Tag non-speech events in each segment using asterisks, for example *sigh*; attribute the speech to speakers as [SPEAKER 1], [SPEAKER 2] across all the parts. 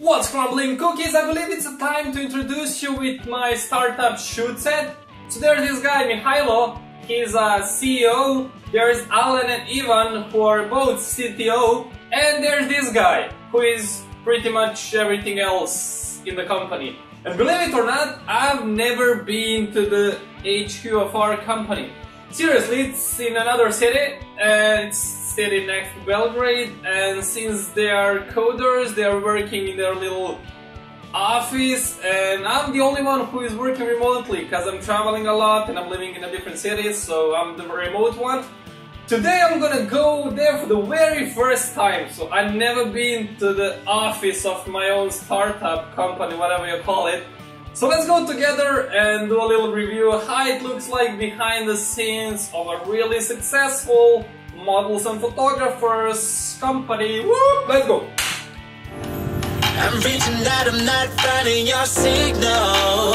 [SPEAKER 1] What's crumbling cookies? I believe it's time to introduce you with my startup ShootSet. So there's this guy Mihailo, he's a CEO. There's Alan and Ivan who are both CTO. And there's this guy who is pretty much everything else in the company. And believe it or not, I've never been to the HQ of our company. Seriously, it's in another city, and it's city next to Belgrade, and since they are coders, they are working in their little office, and I'm the only one who is working remotely, because I'm traveling a lot and I'm living in a different cities, so I'm the remote one. Today I'm gonna go there for the very first time, so I've never been to the office of my own startup company, whatever you call it. So let's go together and do a little review how it looks like behind the scenes of a really successful models and photographers company. Woo! Let's go!
[SPEAKER 2] I'm reaching out, I'm not finding your signal.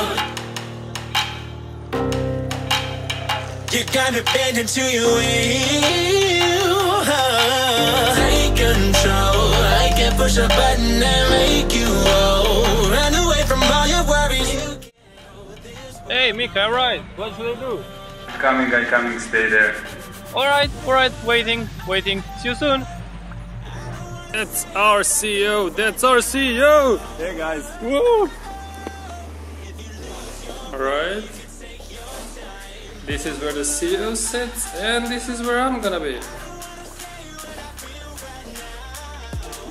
[SPEAKER 2] You got me bending to your will. Take control. I can push a button and make you roll. Run away from all your worries.
[SPEAKER 1] Hey Mika, alright, what should I do?
[SPEAKER 3] Coming, I'm coming, stay there.
[SPEAKER 1] Alright, alright, waiting, waiting. See you soon. That's our CEO, that's our CEO!
[SPEAKER 3] Hey guys.
[SPEAKER 1] Woo! Alright. This is where the CEO sits, and this is where I'm gonna be.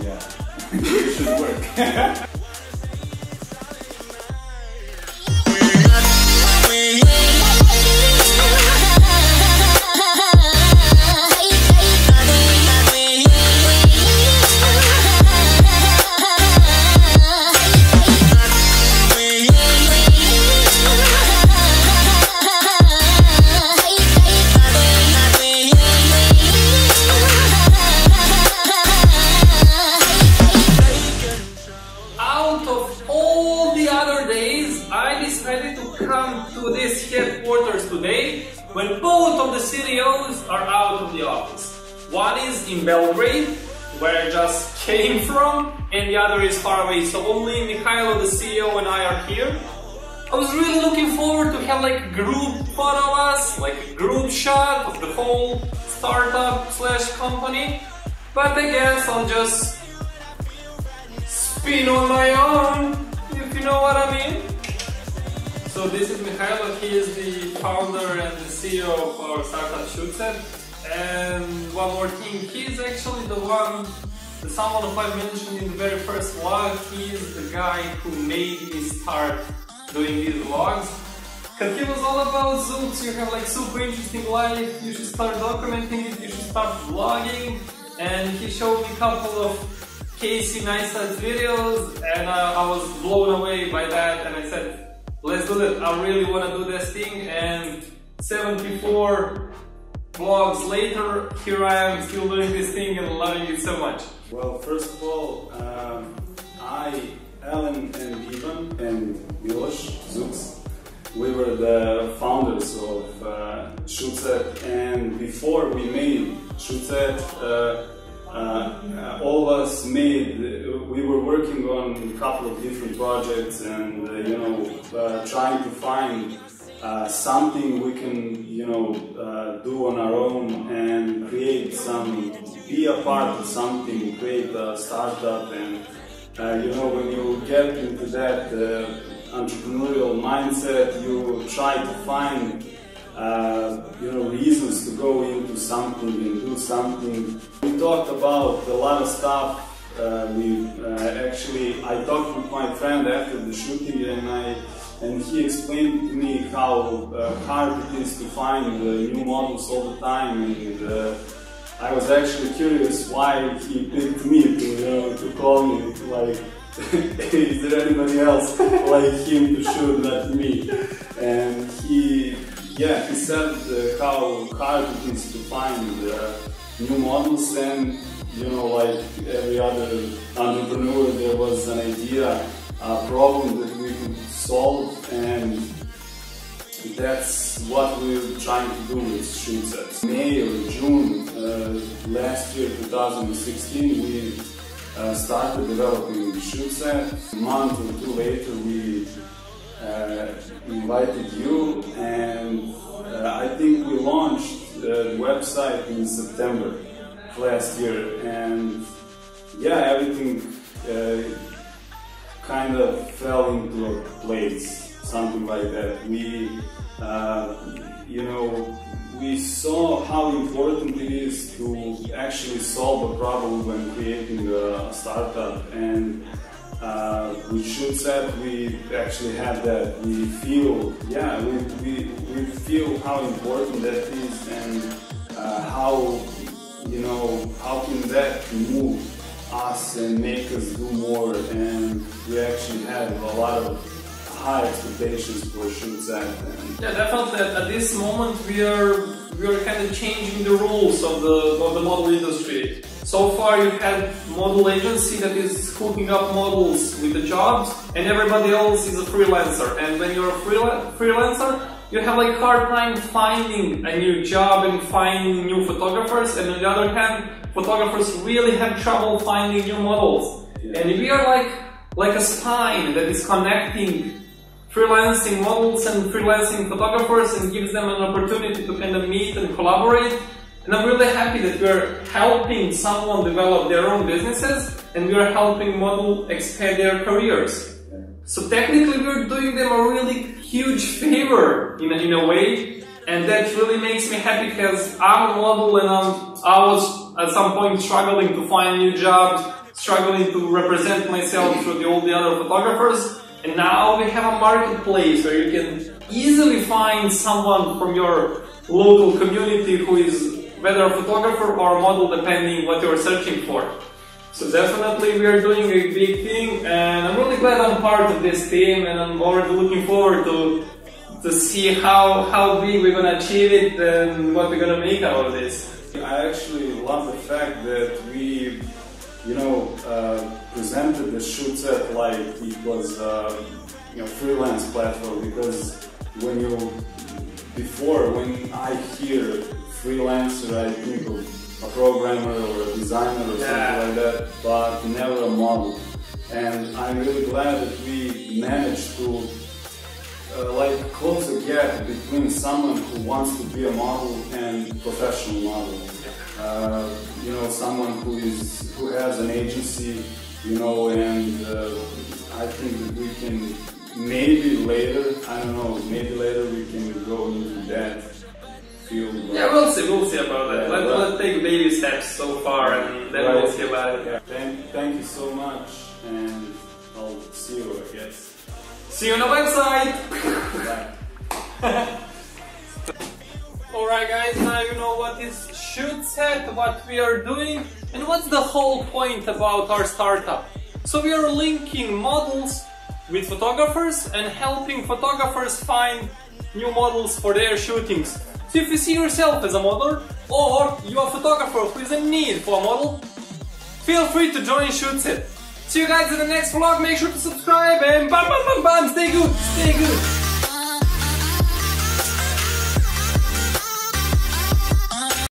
[SPEAKER 3] Yeah. *laughs* it should work. *laughs*
[SPEAKER 1] when both of the CEOs are out of the office. One is in Belgrade, where I just came from, and the other is far away, so only Mikhailo, the CEO, and I are here. I was really looking forward to have like a group photo of us, like a group shot of the whole startup slash company, but I guess I'll just spin on my own, if you know what I mean. So this is Mikhailo, he is the founder and the CEO of our startup ShootSet. And one more thing, he's actually the one, the someone who I mentioned in the very first vlog, he is the guy who made me start doing these vlogs. Cause he was all about Zux, you have like super interesting life, you should start documenting it, you should start vlogging. And he showed me a couple of Casey Neistat videos and uh, I was blown away by that and I said, let's do it, I really want to do this thing and 74 vlogs later, here I am still doing this thing and loving it so much.
[SPEAKER 3] well, first of all, um, I, Alan and Ivan and Milos Zux, we were the founders of uh, ShootSet and before we made ShootSet, uh, uh, uh, all of us made, we were working on a couple of different projects and, uh, you know, uh, trying to find uh, something we can, you know, uh, do on our own and create some, be a part of something, create a startup and, uh, you know, when you get into that entrepreneurial mindset, you try to find uh, you know, reasons to go into something and do something. We talked about a lot of stuff. Uh, we actually, I talked with my friend after the shooting, and I and he explained to me how uh, hard it is to find uh, new models all the time, and uh, I was actually curious why he picked me to you know, to call me like. *laughs* is there anybody else like him to shoot, not me? And he yeah, he said uh, how hard it is to find uh, new models and you know like every other entrepreneur there was an idea, a problem that we could solve and that's what we're trying to do with shoot. May or June uh, last year, 2016, we uh, started developing the. A month or two later, we uh, invited you, and uh, I think we launched uh, the website in September last year, and yeah, everything uh, kind of fell into place, something like that. We, uh, you know, we saw how important it is to actually solve a problem when creating a startup and uh, we should say we actually have that. We feel, yeah, we, we, we feel how important that is and uh, how, you know, how can that move us and make us do more. And we actually have a lot of high expectations for. And
[SPEAKER 1] Yeah, definitely. At, at this moment, we are we are kind of changing the rules of the of the model industry. So far, you had model agency that is hooking up models with the jobs, and everybody else is a freelancer. And when you're a freela- freelancer, you have like hard time finding a new job and finding new photographers. And on the other hand, photographers really have trouble finding new models.
[SPEAKER 3] Yeah.
[SPEAKER 1] And we are like like a spine that is connecting freelancing models and freelancing photographers and gives them an opportunity to kind of meet and collaborate. And I'm really happy that we're helping someone develop their own businesses and we are helping model expand their careers. So technically we're doing them a really huge favor in a, in a way and that really makes me happy because I'm a model and I'm, I was at some point struggling to find new jobs, struggling to represent myself through the, all the other photographers and now we have a marketplace where you can easily find someone from your local community who is whether a photographer or a model depending what you're searching for. So definitely we are doing a big thing and I'm really glad I'm part of this team and I'm already looking forward to to see how how big we're gonna achieve it and what we're gonna make out of this.
[SPEAKER 3] I actually love the fact that we, you know, uh, presented the ShootSet like it was, uh, you know, freelance platform because when you, before when I hear freelancer, I think of a programmer or a designer or
[SPEAKER 1] Yeah.
[SPEAKER 3] something like that, but never a model. And I'm really glad that we managed to uh, like close a gap between someone who wants to be a model and professional model. Uh, you know, someone who is who has an agency, you know, and uh, I think that we can maybe later, I don't know, maybe later we can go into that field. but-
[SPEAKER 1] Yeah, we'll see, we'll see about that.
[SPEAKER 3] Yeah,
[SPEAKER 1] Let,
[SPEAKER 3] well-
[SPEAKER 1] let's take baby steps so far and then
[SPEAKER 3] Right.
[SPEAKER 1] we'll see about it.
[SPEAKER 3] Yeah. Thank, thank you so much, and I'll see you, I guess.
[SPEAKER 1] See you on the website! *laughs* Alright guys, now you know what is ShootSet, what we are doing, and what's the whole point about our startup. So we are linking models with photographers and helping photographers find new models for their shootings. So if you see yourself as a model, or you are a photographer who is in need for a model, feel free to join ShootSet. See you guys in the next vlog, make sure to subscribe and bam bam bam bam, stay good, stay good.